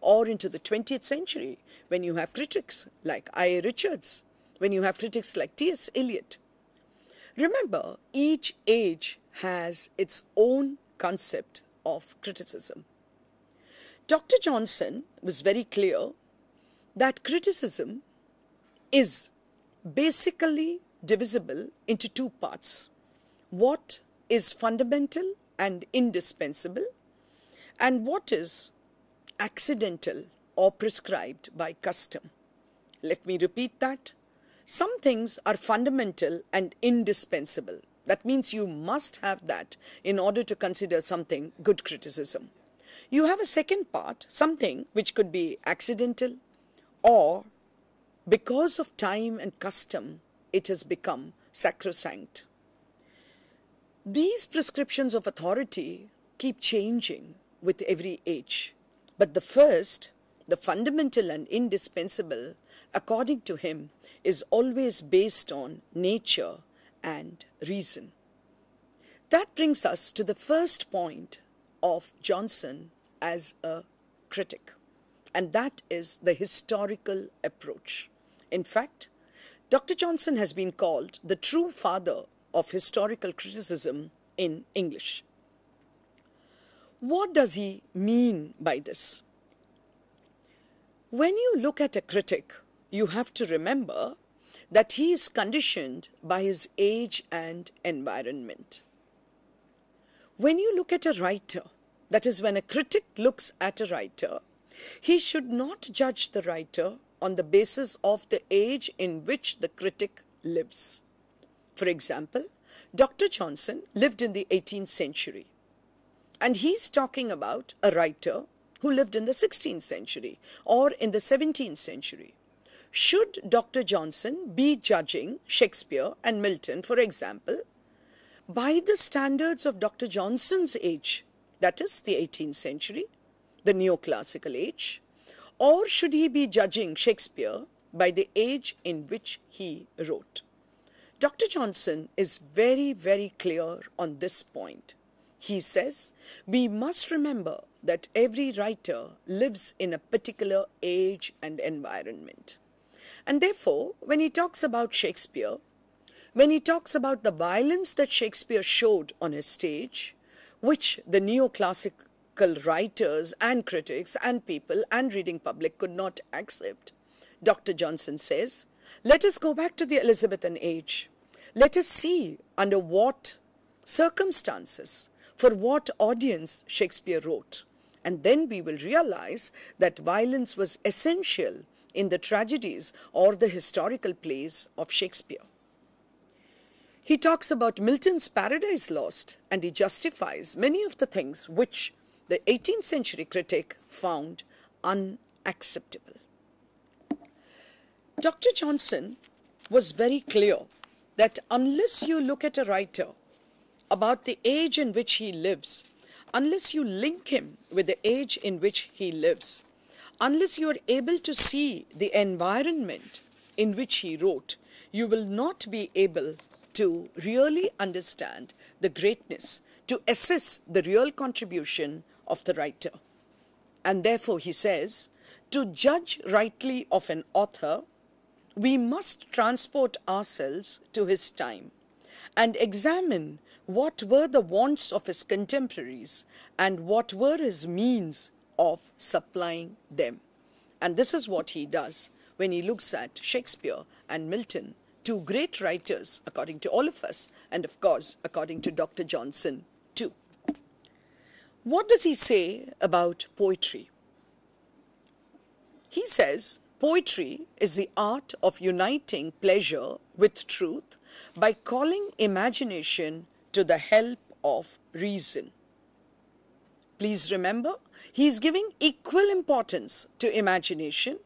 or into the 20th century when you have critics like I.A. Richards, when you have critics like T.S. Eliot. Remember, each age has its own concept of criticism. Dr. Johnson was very clear that criticism is basically divisible into two parts what is fundamental and indispensable, and what is accidental or prescribed by custom. Let me repeat that. Some things are fundamental and indispensable. That means you must have that in order to consider something good criticism. You have a second part, something which could be accidental or because of time and custom, it has become sacrosanct. These prescriptions of authority keep changing with every age. But the first, the fundamental and indispensable, according to him, is always based on nature and reason. That brings us to the first point of Johnson as a critic, and that is the historical approach. In fact, Dr. Johnson has been called the true father of historical criticism in English. What does he mean by this? When you look at a critic, you have to remember that he is conditioned by his age and environment. When you look at a writer, that is, when a critic looks at a writer, he should not judge the writer on the basis of the age in which the critic lives. For example, Dr. Johnson lived in the 18th century, and he's talking about a writer who lived in the 16th century or in the 17th century. Should Dr. Johnson be judging Shakespeare and Milton, for example, by the standards of Dr. Johnson's age, that is the 18th century, the neoclassical age, or should he be judging Shakespeare by the age in which he wrote? Dr. Johnson is very, very clear on this point. He says we must remember that every writer lives in a particular age and environment. And therefore, when he talks about Shakespeare, when he talks about the violence that Shakespeare showed on his stage, which the neoclassical writers and critics and people and reading public could not accept, Dr. Johnson says, let us go back to the Elizabethan age. Let us see under what circumstances, for what audience Shakespeare wrote. And then we will realize that violence was essential in the tragedies or the historical plays of Shakespeare. He talks about Milton's Paradise Lost and he justifies many of the things which the 18th century critic found unacceptable. Dr. Johnson was very clear that unless you look at a writer about the age in which he lives, unless you link him with the age in which he lives, unless you are able to see the environment in which he wrote, you will not be able to really understand the greatness, to assess the real contribution of the writer. And therefore, he says, to judge rightly of an author, we must transport ourselves to his time and examine what were the wants of his contemporaries and what were his means of supplying them. And this is what he does when he looks at Shakespeare and Milton, two great writers, according to all of us, and of course, according to Dr. Johnson, too. What does he say about poetry? He says Poetry is the art of uniting pleasure with truth by calling imagination to the help of reason. Please remember, he is giving equal importance to imagination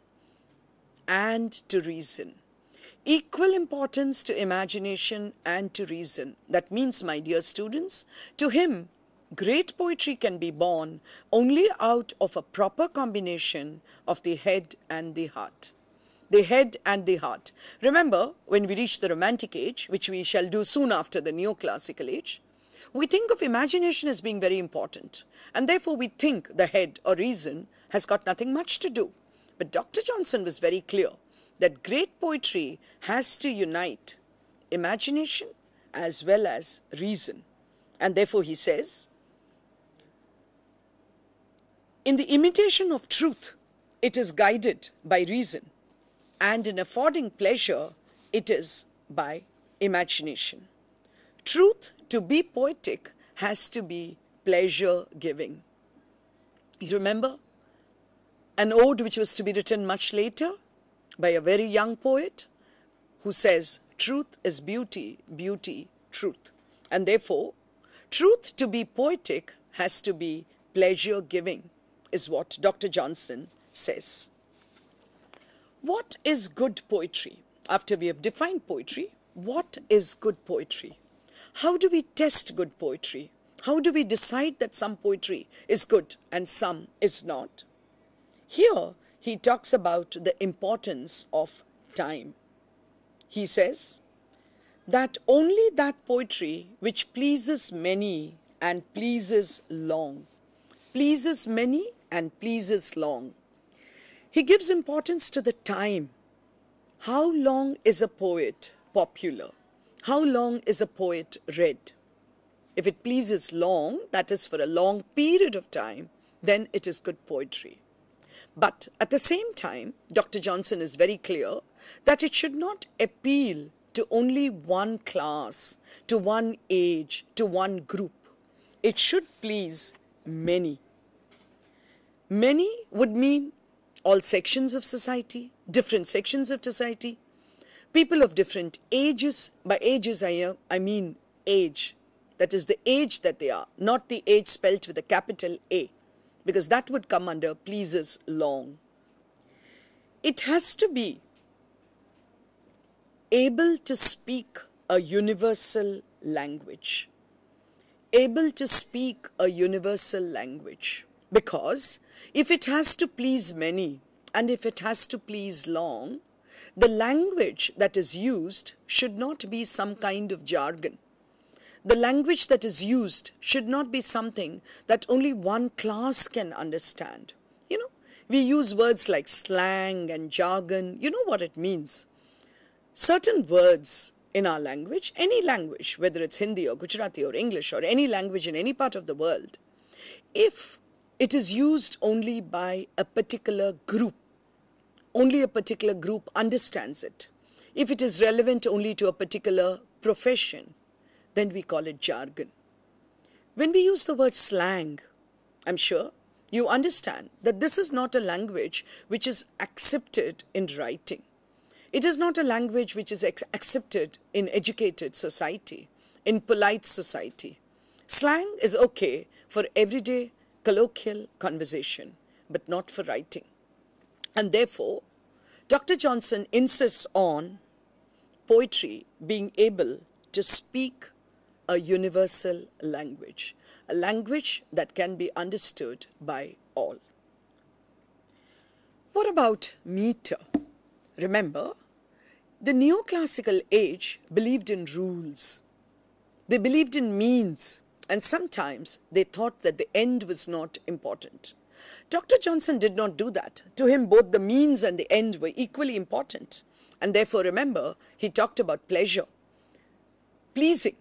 and to reason. Equal importance to imagination and to reason. That means, my dear students, to him, Great poetry can be born only out of a proper combination of the head and the heart. The head and the heart. Remember, when we reach the Romantic age, which we shall do soon after the Neoclassical age, We think of imagination as being very important, and therefore we think the head or reason has got nothing much to do. But Dr. Johnson was very clear that great poetry has to unite imagination as well as reason. And therefore he says, in the imitation of truth, it is guided by reason, and in affording pleasure, it is by imagination. Truth, to be poetic, has to be pleasure giving. You remember an ode which was to be written much later by a very young poet who says, Truth is beauty, beauty, truth. And therefore, truth to be poetic has to be pleasure giving, is what Dr. Johnson says. What is good poetry? After we have defined poetry, what is good poetry? How do we test good poetry? How do we decide that some poetry is good and some is not? Here, he talks about the importance of time. He says that only that poetry which pleases many and pleases long, pleases many and pleases long, he gives importance to the time. How long is a poet popular? How long is a poet read? If it pleases long, that is for a long period of time, then it is good poetry. But at the same time, Dr. Johnson is very clear that it should not appeal to only one class, to one age, to one group. It should please many. Many would mean all sections of society, different sections of society, people of different ages. By ages, I, uh, I mean age. That is the age that they are, not the age spelt with a capital A, because that would come under pleases long. It has to be able to speak a universal language. Able to speak a universal language. Because if it has to please many and if it has to please long, the language that is used should not be some kind of jargon. The language that is used should not be something that only one class can understand. You know, we use words like slang and jargon. You know what it means. Certain words in our language, any language, whether it's Hindi or Gujarati or English or any language in any part of the world, if it is used only by a particular group. Only a particular group understands it. If it is relevant only to a particular profession, then we call it jargon. When we use the word slang, I'm sure you understand that this is not a language which is accepted in writing. It is not a language which is accepted in educated society, in polite society. Slang is okay for everyday colloquial conversation, but not for writing. And therefore, Dr. Johnson insists on poetry being able to speak a universal language, a language that can be understood by all. What about meter? Remember, the neoclassical age believed in rules. They believed in means and sometimes they thought that the end was not important. Dr. Johnson did not do that. To him, both the means and the end were equally important. And therefore, remember, he talked about pleasure. Pleasing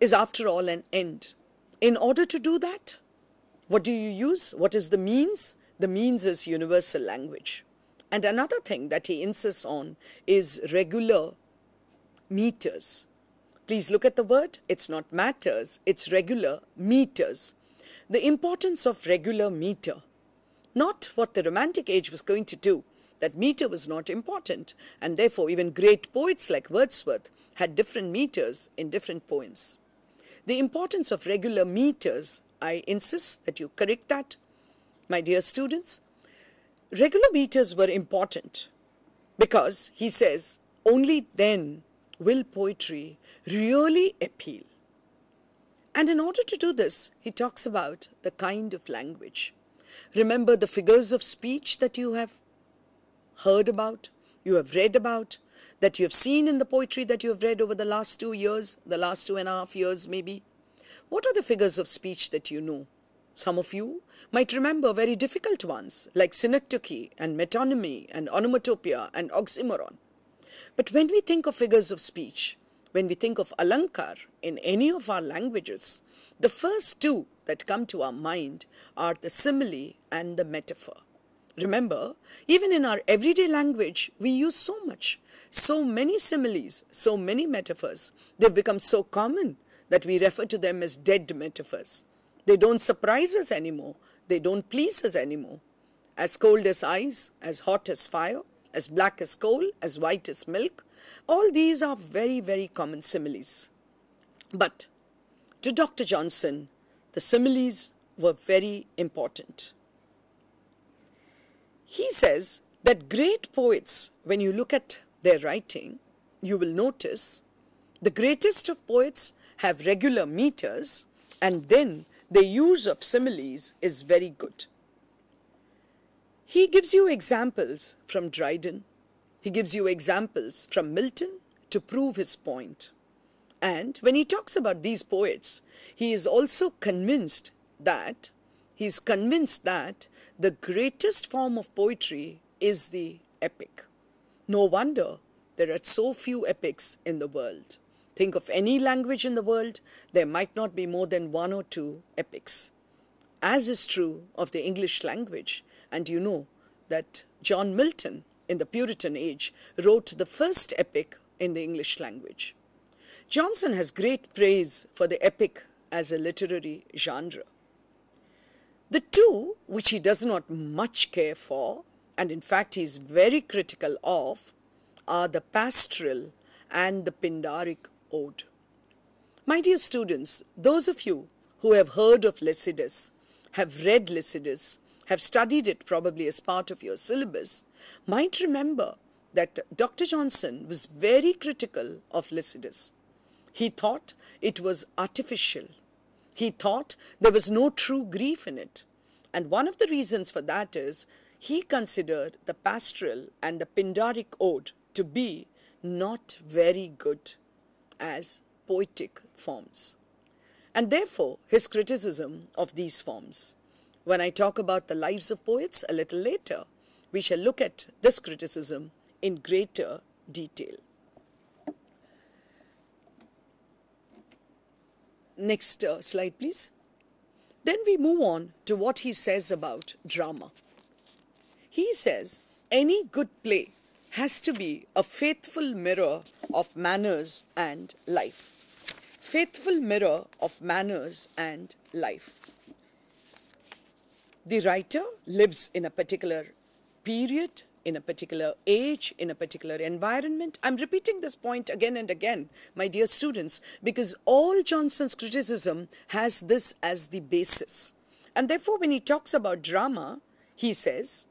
is, after all, an end. In order to do that, what do you use? What is the means? The means is universal language. And another thing that he insists on is regular meters. Please look at the word. It's not matters, it's regular meters. The importance of regular meter. Not what the Romantic age was going to do. That meter was not important, and therefore, even great poets like Wordsworth had different meters in different poems. The importance of regular meters, I insist that you correct that, my dear students. Regular meters were important because he says only then will poetry really appeal. And in order to do this, he talks about the kind of language. Remember the figures of speech that you have heard about, you have read about, that you have seen in the poetry that you have read over the last two years, the last two and a half years maybe. What are the figures of speech that you know? Some of you might remember very difficult ones like synecdoche and metonymy and onomatopoeia and oxymoron. But when we think of figures of speech, when we think of alankar in any of our languages, the first two that come to our mind are the simile and the metaphor. Remember, even in our everyday language, we use so much, so many similes, so many metaphors. They've become so common that we refer to them as dead metaphors. They don't surprise us anymore. They don't please us anymore. As cold as ice, as hot as fire, as black as coal, as white as milk, all these are very, very common similes. But to Dr. Johnson, the similes were very important. He says that great poets, when you look at their writing, you will notice the greatest of poets have regular meters and then the use of similes is very good. He gives you examples from Dryden, he gives you examples from Milton to prove his point. And when he talks about these poets, he is also convinced that he is convinced that the greatest form of poetry is the epic. No wonder there are so few epics in the world. Think of any language in the world, there might not be more than one or two epics. As is true of the English language, and you know that John Milton in the Puritan age wrote the first epic in the English language. Johnson has great praise for the epic as a literary genre. The two, which he does not much care for, and in fact he is very critical of, are the pastoral and the Pindaric ode. My dear students, those of you who have heard of Lycidas, have read Lycidas, have studied it probably as part of your syllabus, might remember that Dr. Johnson was very critical of Lycidas. He thought it was artificial. He thought there was no true grief in it. And one of the reasons for that is he considered the pastoral and the Pindaric ode to be not very good as poetic forms. And therefore, his criticism of these forms. When I talk about the lives of poets a little later, we shall look at this criticism in greater detail. Next uh, slide, please. Then we move on to what he says about drama. He says any good play has to be a faithful mirror of manners and life. Faithful mirror of manners and life. The writer lives in a particular period, in a particular age, in a particular environment. I'm repeating this point again and again, my dear students, because all Johnson's criticism has this as the basis. And therefore, when he talks about drama, he says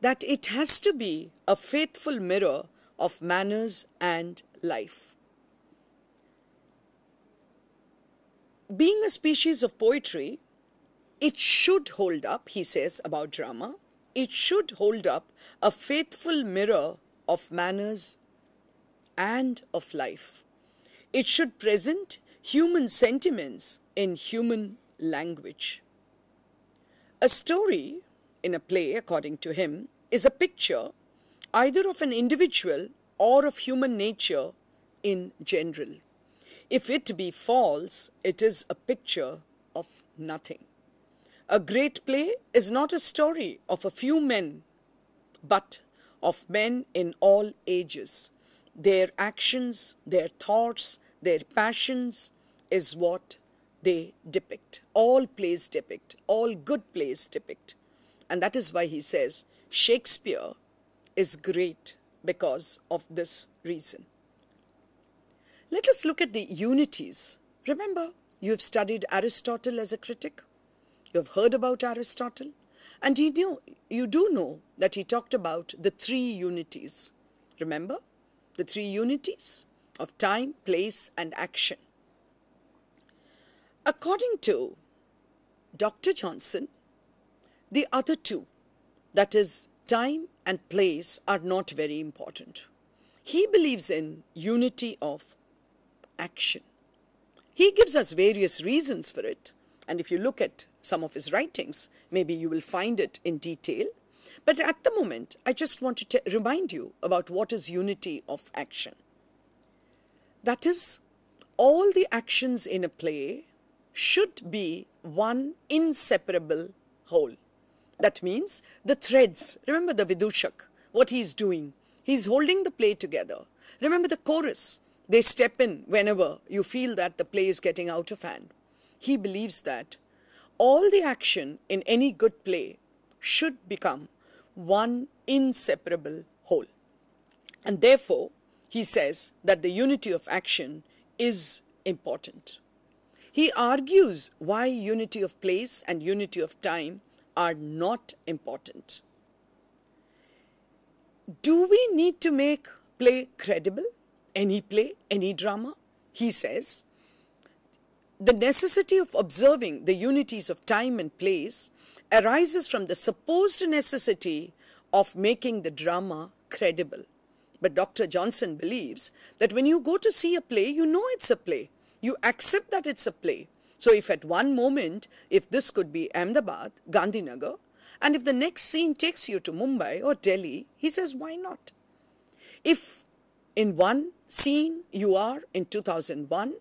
that it has to be a faithful mirror of manners and life. Being a species of poetry, it should hold up, he says about drama, it should hold up a faithful mirror of manners and of life. It should present human sentiments in human language. A story in a play, according to him, is a picture either of an individual or of human nature in general. If it be false, it is a picture of nothing. A great play is not a story of a few men, but of men in all ages. Their actions, their thoughts, their passions is what they depict. All plays depict, all good plays depict. And that is why he says Shakespeare is great because of this reason. Let us look at the unities. Remember, you have studied Aristotle as a critic. You have heard about Aristotle. And you, know, you do know that he talked about the three unities. Remember? The three unities of time, place, and action. According to Dr. Johnson, the other two, that is, time and place, are not very important. He believes in unity of action. He gives us various reasons for it. And if you look at some of his writings, maybe you will find it in detail. But at the moment, I just want to remind you about what is unity of action. That is, all the actions in a play should be one inseparable whole. That means the threads, remember the Vidushak, what he's doing. He's holding the play together. Remember the chorus, they step in whenever you feel that the play is getting out of hand. He believes that all the action in any good play should become one inseparable whole. And therefore, he says that the unity of action is important. He argues why unity of place and unity of time are not important. Do we need to make play credible? Any play, any drama? He says, the necessity of observing the unities of time and place arises from the supposed necessity of making the drama credible. But Dr. Johnson believes that when you go to see a play, you know it's a play. You accept that it's a play. So if at one moment, if this could be Ahmedabad, Gandhinagar, and if the next scene takes you to Mumbai or Delhi, he says, why not? If in one scene you are in 2001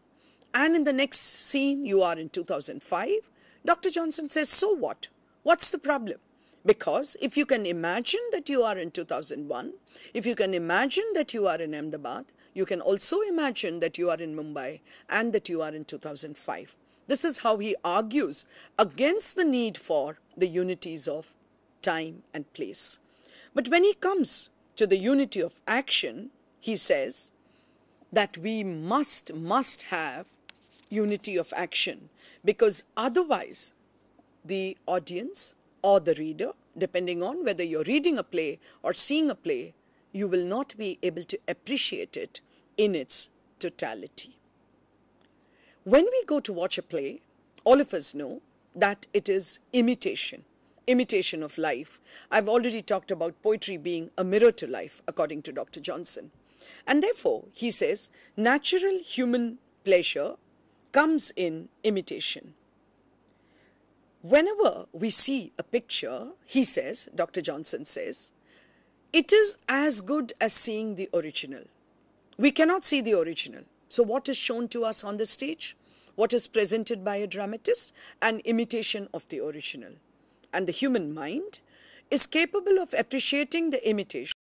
and in the next scene you are in 2005, Dr. Johnson says, so what? What's the problem? Because if you can imagine that you are in 2001, if you can imagine that you are in Ahmedabad, you can also imagine that you are in Mumbai and that you are in 2005. This is how he argues against the need for the unities of time and place. But when he comes to the unity of action, he says that we must, must have unity of action because otherwise the audience or the reader, depending on whether you're reading a play or seeing a play, you will not be able to appreciate it in its totality. When we go to watch a play, all of us know that it is imitation, imitation of life. I've already talked about poetry being a mirror to life, according to Dr. Johnson. And therefore, he says, natural human pleasure comes in imitation. Whenever we see a picture, he says, Dr. Johnson says, it is as good as seeing the original. We cannot see the original. So what is shown to us on the stage? What is presented by a dramatist? An imitation of the original. And the human mind is capable of appreciating the imitation